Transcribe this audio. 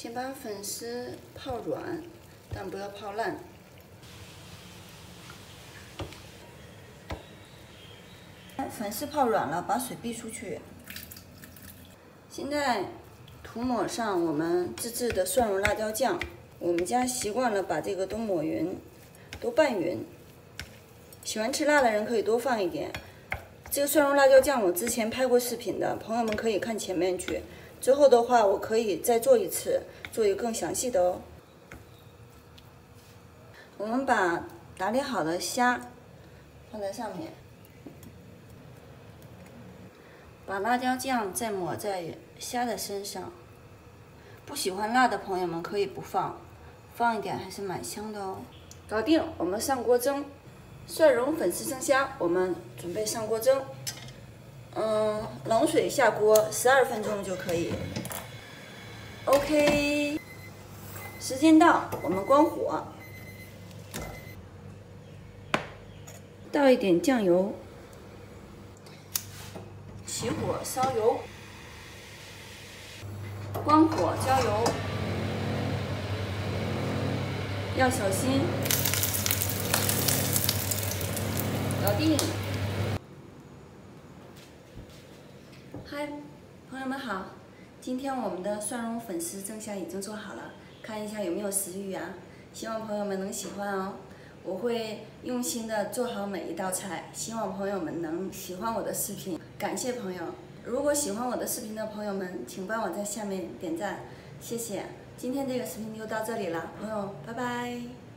先把粉丝泡软，但不要泡烂。粉丝泡软了，把水逼出去。现在涂抹上我们自制的蒜蓉辣椒酱。我们家习惯了把这个都抹匀，都拌匀。喜欢吃辣的人可以多放一点。这个蒜蓉辣椒酱我之前拍过视频的，朋友们可以看前面去。之后的话，我可以再做一次，做一个更详细的哦。我们把打理好的虾放在上面。把辣椒酱再抹在虾的身上，不喜欢辣的朋友们可以不放，放一点还是蛮香的哦。搞定，我们上锅蒸蒜蓉粉丝蒸虾，我们准备上锅蒸。嗯，冷水下锅十二分钟就可以。OK，时间到，我们关火，倒一点酱油。起火烧油，关火浇油，要小心。搞定。嗨，朋友们好，今天我们的蒜蓉粉丝蒸虾已经做好了，看一下有没有食欲啊？希望朋友们能喜欢哦。我会用心的做好每一道菜，希望朋友们能喜欢我的视频。感谢朋友，如果喜欢我的视频的朋友们，请帮我在下面点赞，谢谢。今天这个视频就到这里了，朋友，拜拜。